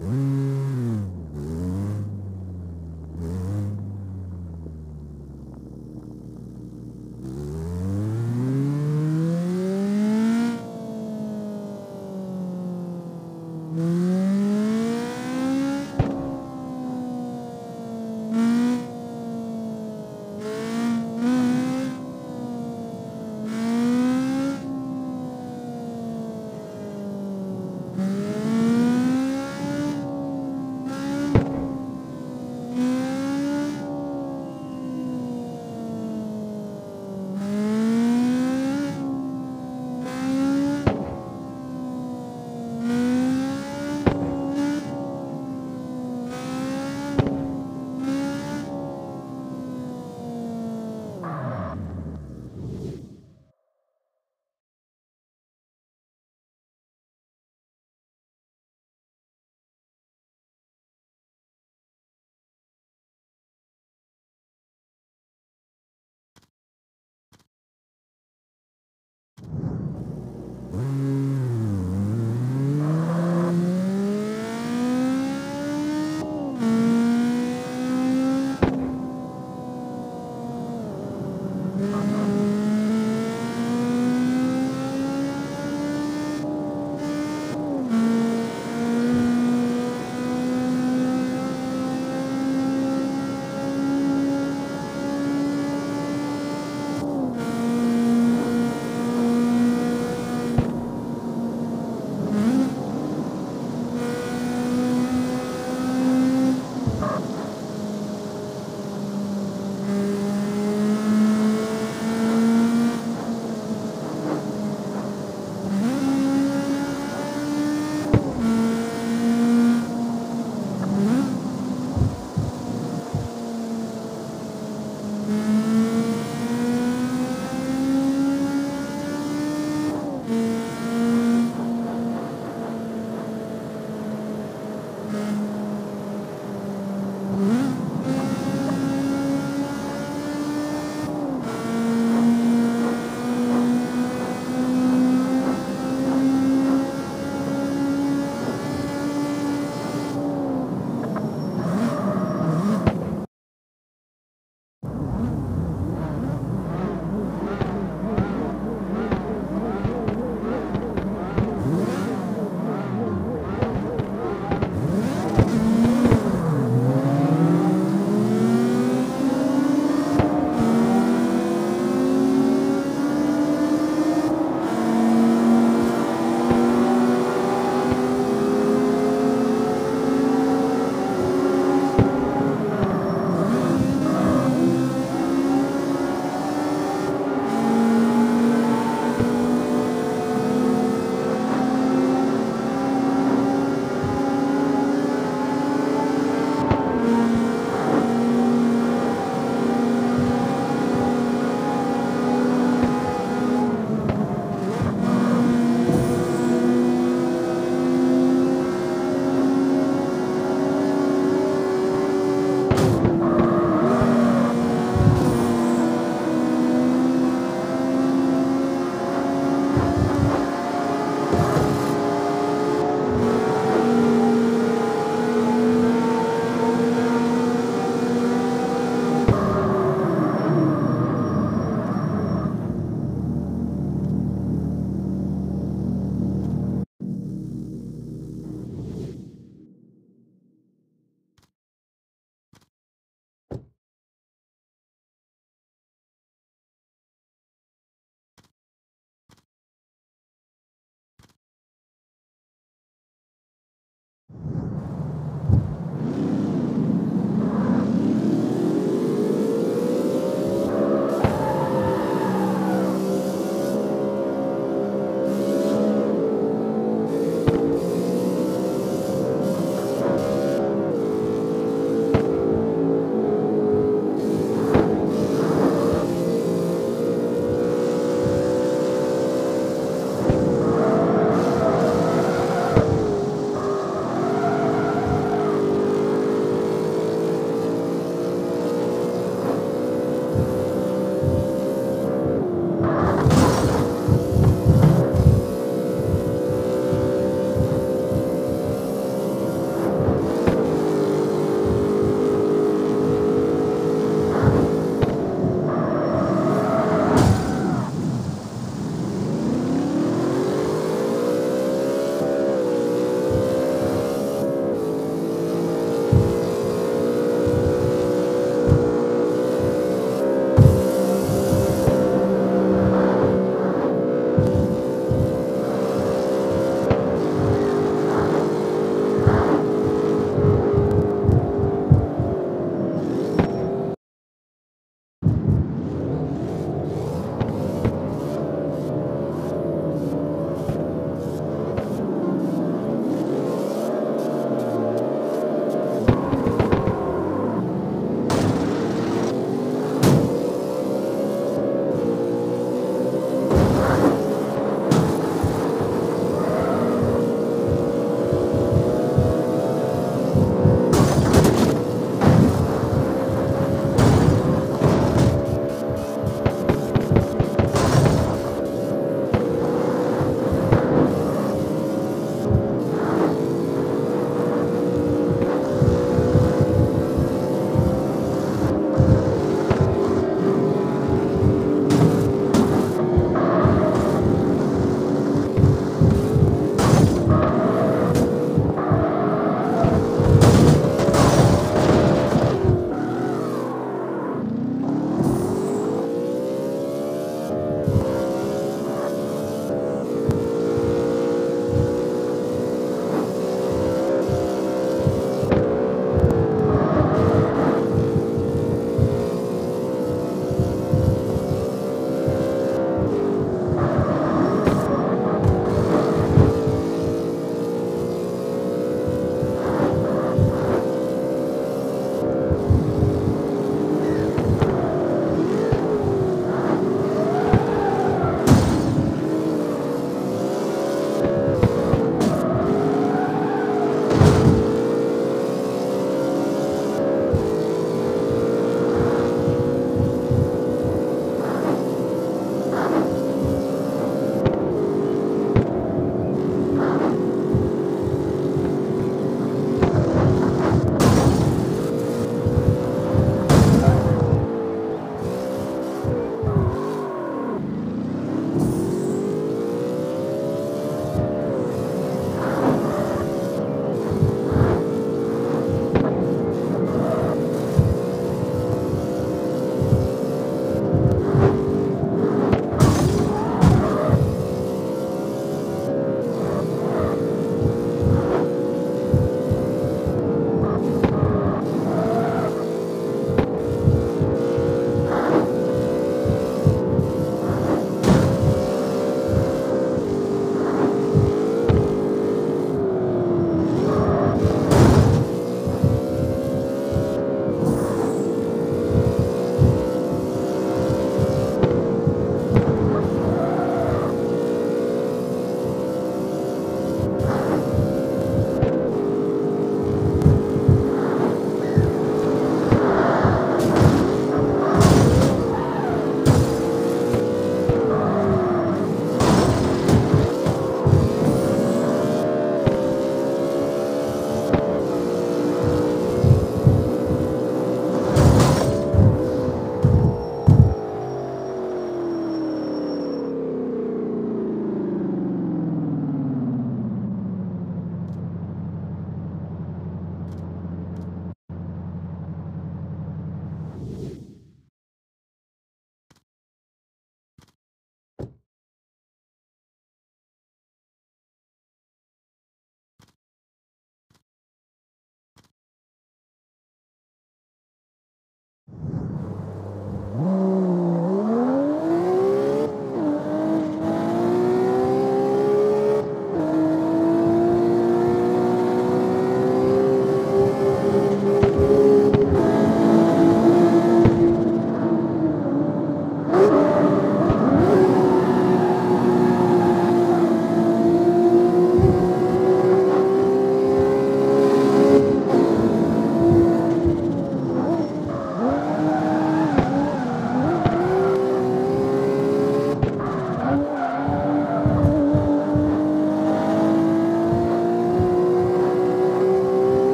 Mm-hmm.